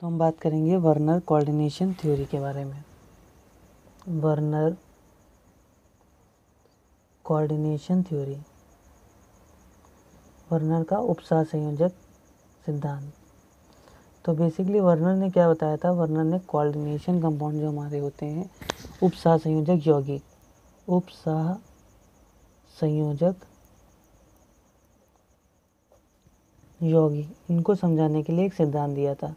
तो हम बात करेंगे वर्नर कोऑर्डिनेशन थ्योरी के बारे में। Werner coordination theory. वर्नर का उपसार संयोजक सिद्धांत। तो बेसिकली वर्नर ने क्या बताया था? वर्नर ने कोऑर्डिनेशन कंपाउंड जो हमारे होते हैं उपसाह संयोजक यौगिक। उपसाह संयोजक यौगिक। इनको समझाने के लिए एक सिद्धांत दिया था।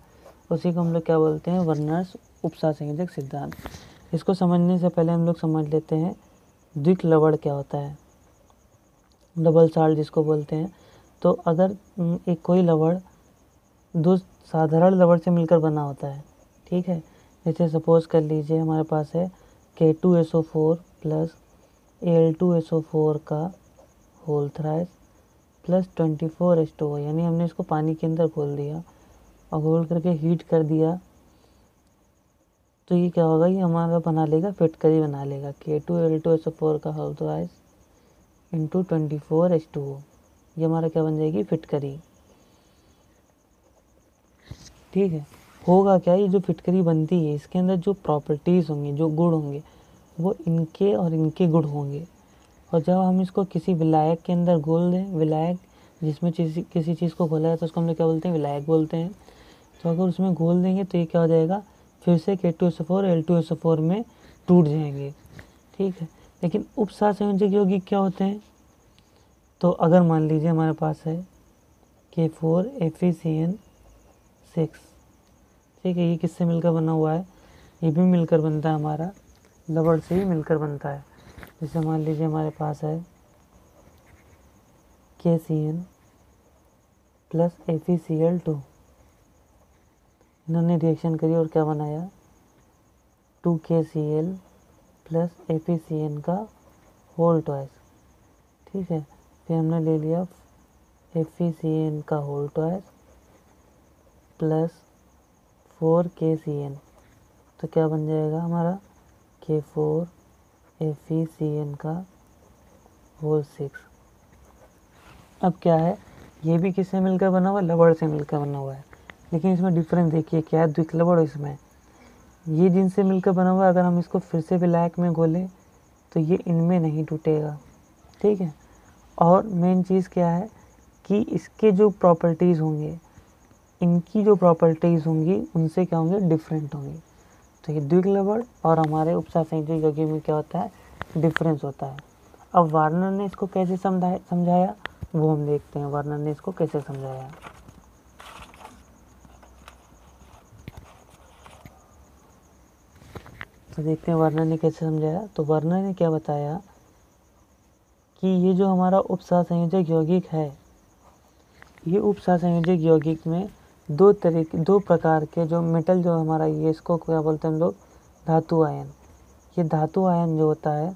उसी को हम लोग क्या बोलते हैं? वर्नर्स उपसा संयोजक सिद्धांत। इसको समझने से पहले हम लोग समझ लेते हैं, द्विक लवड़ क्या होता है? डबल साल्ट जिसको बोलते हैं। तो अगर एक कोई लवड़ दो साधारण लवड़ से मिलकर बना होता है, ठीक है? जैसे सपोज़ कर लीजिए हमारे पास है K two S O four plus L two S O four का whole thrice plus twenty four S two यानी हमने इसको पानी के अंदर खोल दिया। और घोल करके हीट कर दिया। तो ये क्या होगा? ये हमारा बना लेगा फिटकरी बना लेगा। K two L two S four का whole twice into twenty four H two ये हमारा क्या बन जाएगी? फिटकरी ठीक है? होगा क्या? ये जो फिटकरी बनती है, इसके अंदर जो प्रॉपर्टीज़ होंगी, जो गुण होंगे, वो इनके और इनके गुण होंगे। और जब हम इसको किसी विलायक के अंदर घोल दें, विलायक जिसमें किसी किसी चीज़ को घोला है तो उसको हम लोग क्या बोलते हैं? विलायक बोलते हैं। तो अगर उसमें घोल देंगे तो ये क्या हो जाएगा? फिर से K two S four L two S four में टूट जाएँगे। ठीक है? लेकिन उपसार संयोजक यौगिक क्या होते हैं? तो अगर मान लीजिए हमारे पास है K four F E C N six ठीक है? ये किससे मिलकर बना हुआ है? ये भी मिलकर बनता है हमारा। लबड़ से ही मिलकर बनता है। जैसे मान लीजिए हमारे पास है K C N plus F E C L two इन्होंने रिएक्शन करी और क्या बनाया? Two K C L plus A P C N का होल ट्वाइस ठीक है? फिर हमने ले लिया एफ़ ई सी एन का whole twice plus four K C N तो क्या बन जाएगा हमारा? K four F E C N का होल सिक्स अब क्या है? ये भी किससे मिलकर बना हुआ है? लबड़ से मिलकर बना हुआ है। लेकिन इसमें डिफरेंस देखिए, क्या है? द्विकलव और इसमें। ये जिनसे मिलकर बना हुआ अगर हम इसको फिर से ब्लैक में घोलें तो ये इनमें नहीं टूटेगा। ठीक है? और मेन चीज़ क्या है कि इसके जो प्रॉपर्टीज़ होंगे, इनकी जो प्रॉपर्टीज़ होंगी, उनसे क्या होंगे? डिफरेंट होंगी। तो ये द्विग्लवड़ और हमारे उपसा संयोजक योगी में क्या होता है? डिफरेंस होता है। अब वार्नर ने इसको कैसे समझाया? समझाया? वो हम देखते हैं, वार्नर ने इसको कैसे समझाया? तो देखते हैं वर्णन ने कैसे समझाया। तो वर्णन ने क्या बताया कि ये जो हमारा उपसा संयोजक यौगिक है, ये उपसा संयोजक यौगिक में दो तरीके, दो प्रकार के जो मेटल जो हमारा ये इसको क्या बोलते हैं हम लोग, धातु आयन। ये धातु आयन जो होता है,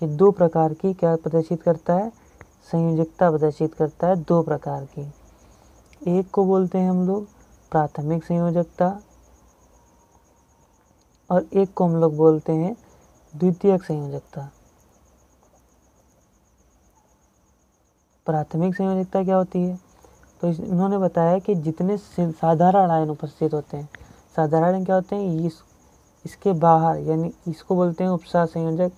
ये दो प्रकार की क्या प्रदर्शित करता है? संयोजकता प्रदर्शित करता है दो प्रकार की। एक को बोलते हैं हम लोग प्राथमिक संयोजकता और एक को हम लोग बोलते हैं द्वितीयक संयोजकता। प्राथमिक संयोजकता क्या होती है? तो इन्होंने बताया कि जितने साधारण आयन उपस्थित होते हैं, साधारण क्या होते हैं? इस इसके बाहर, यानी इसको बोलते हैं उपसार संयोजक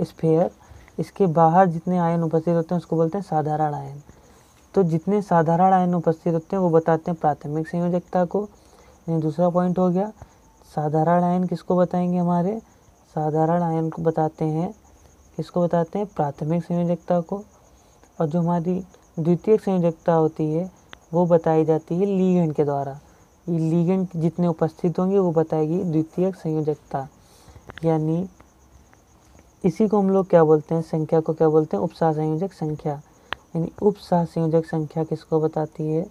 स्फेयर। इसके बाहर जितने आयन उपस्थित होते हैं, उसको बोलते हैं साधारण आयन। तो जितने साधारण आयन उपस्थित होते हैं, वो बताते हैं प्राथमिक संयोजकता को। दूसरा पॉइंट हो गया। साधारण आयन किसको बताएँगे हमारे? साधारण आयन को बताते हैं। किसको बताते हैं? प्राथमिक संयोजकता को। और जो हमारी द्वितीय संयोजकता होती है, वो बताई जाती है लीगेंड के द्वारा। ये लीगेंड जितने उपस्थित होंगे, वो बताएगी द्वितीय संयोजकता। यानी इसी को हम लोग क्या बोलते हैं? संख्या को क्या बोलते हैं? उपसाह संयोजक संख्या। यानी उपसाह संयोजक संख्या किसको बताती है?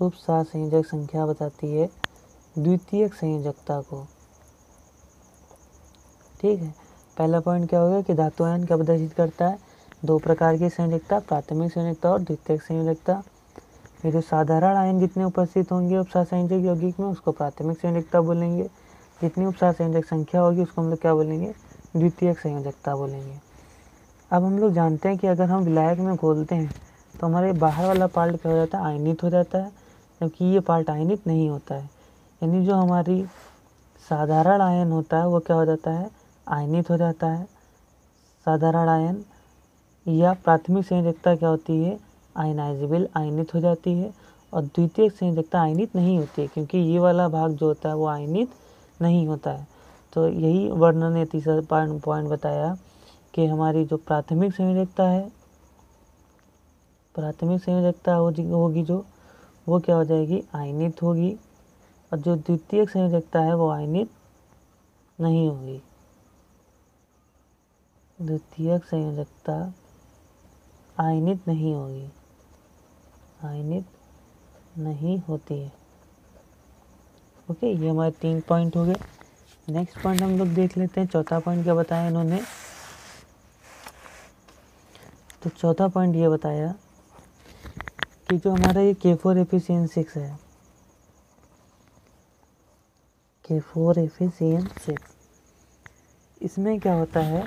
उपसाह संयोजक संख्या बताती है। द्वितीय संयोजकता को। ठीक है? पहला पॉइंट क्या होगा कि धातु आयन क्या प्रदर्शित करता है? दो प्रकार की संयोजकता, प्राथमिक संयोजकता और द्वितीय संयोजकता। ये जो साधारण आयन जितने उपस्थित होंगे उपसार संयोजक यौगिक में, उसको प्राथमिक संयोजकता बोलेंगे। जितनी उपसार संयोजक संख्या होगी, उसको हम लोग क्या बोलेंगे? द्वितीय संयोजकता बोलेंगे। अब हम लोग जानते हैं कि अगर हम विलायक में घोलते हैं तो हमारे बाहर वाला पार्ट क्या हो जाता है? आयनित हो जाता है जबकि ये पार्ट आयनित नहीं होता है। यानी जो हमारी साधारण आयन होता है, वो क्या हो जाता है? आयनित हो जाता है। साधारण आयन या प्राथमिक संयोजकता क्या होती है? आयनाइजेबल आयनित हो जाती है और द्वितीय संयोजकता आयनित नहीं होती है, क्योंकि ये वाला भाग जो होता है, वो आयनित नहीं होता है। तो यही वर्णन ने तीसरा पॉइंट बताया कि हमारी जो प्राथमिक संयोजकता है, प्राथमिक संयोजकता होगी जो, वो क्या हो जाएगी? आयनित होगी। और जो द्वितीय संयोजकता है वो आयनित नहीं होगी। द्वितीय संयोजकता आयनित नहीं होगी। आयनित नहीं होती है। ओके, ये हमारे तीन पॉइंट हो गए। नेक्स्ट पॉइंट हम लोग देख लेते हैं। चौथा पॉइंट क्या बताया इन्होंने? तो चौथा पॉइंट ये बताया कि जो हमारा ये के फोर एफिसियन सिक्स है के फोर एफिसियन सिक्स इसमें क्या होता है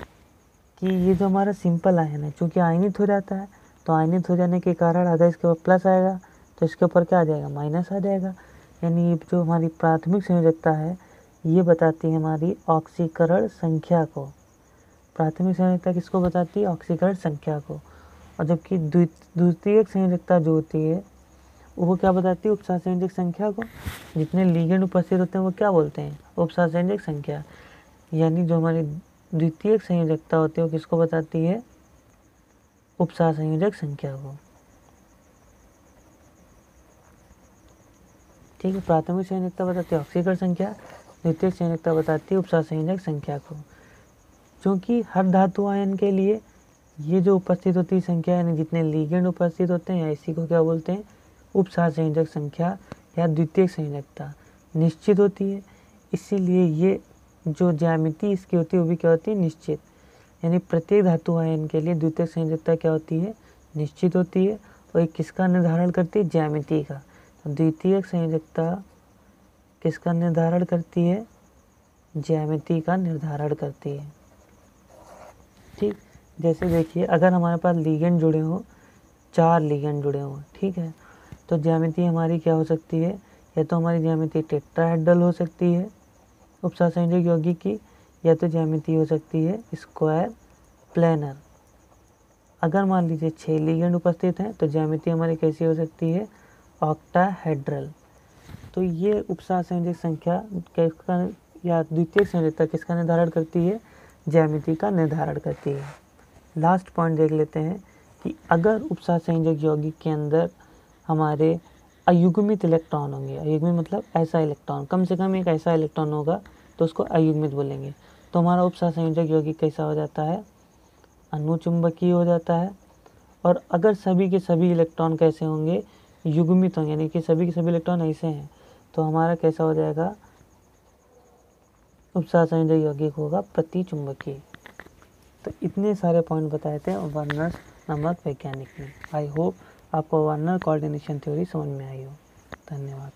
कि ये जो हमारा सिंपल आयन है, चूँकि आयनित हो जाता है तो आयनित हो जाने के कारण अगर इसके ऊपर प्लस आएगा तो इसके ऊपर क्या आ जाएगा? माइनस आ जाएगा। यानी ये जो हमारी प्राथमिक संयोजकता है, ये बताती है हमारी ऑक्सीकरण संख्या को। प्राथमिक संयोजकता किसको बताती है? ऑक्सीकरण संख्या को। और जबकि द्वितीय संयोजकता जो होती है वो क्या बताती है संयोजक संख्या को? जितने लीगेंड उपस्थित होते हैं, वो क्या बोलते हैं? संयोजक संख्या। यानी जो हमारी द्वितीय संयोजकता होती है, वो किसको बताती है? उपसार संयोजक संख्या को। ठीक है, प्राथमिक संयोजकता बताती है ऑक्सीकरण संख्या, द्वितीय संयोजकता बताती है उपसार संयोजक संख्या को। क्योंकि हर धातु आयन के लिए ये जो उपस्थित होती है संख्या, यानी जितने लीगेंड उपस्थित होते हैं, या इसी को क्या बोलते हैं? उपसार संयोजक संख्या या द्वितीय संयोजकता निश्चित होती है। इसीलिए ये जो ज्यामिति इसकी होती है, वो भी क्या होती है? निश्चित। यानी प्रत्येक धातु आयन के लिए द्वितीय संयोजकता क्या होती है? निश्चित होती है। और एक किसका निर्धारण करती है? ज्यामिति का। तो द्वितीय संयोजकता किसका निर्धारण करती है? ज्यामिति का निर्धारण करती है। ठीक? जैसे देखिए, अगर हमारे पास लीगेंड जुड़े हों, चार लीगेंड जुड़े हों, ठीक है? तो ज्यामिति हमारी क्या हो सकती है? या तो हमारी ज्यामिति टेट्राहेड्रल हो सकती है उपसा संयोजक यौगिक की या तो ज्यामिति हो सकती है स्क्वायर प्लेनर। अगर मान लीजिए छः लीगेंड उपस्थित हैं तो ज्यामिति हमारी कैसी हो सकती है? ऑक्टाहेड्रल। तो ये उपसार संयोजक संख्या किसका, या द्वितीय संयोजकता किसका निर्धारण करती है? ज्यामिति का निर्धारण करती है। लास्ट पॉइंट देख लेते हैं कि अगर उपसा संयोजक यौगिक के अंदर हमारे अयुग्मित इलेक्ट्रॉन होंगे। अयुग्मित मतलब ऐसा इलेक्ट्रॉन। कम से कम एक ऐसा इलेक्ट्रॉन होगा तो उसको अयुग्मित बोलेंगे। तो हमारा उपसार संयोजक यौगिक कैसा हो जाता है? अनुचुंबकीय हो जाता है। और अगर सभी के सभी इलेक्ट्रॉन कैसे होंगे? युग्मित होंगे, यानी कि सभी के सभी इलेक्ट्रॉन ऐसे हैं। तो हमारा कैसा हो जाएगा? उपसा संयोजक यौगिक होगा प्रति चुंबकीय। तो इतने सारे पॉइंट बताए थे वर्नर नमक वैज्ञानिक ने। आई होप आपको वर्नर कोऑर्डिनेशन थ्योरी समझ में आई हो। धन्यवाद।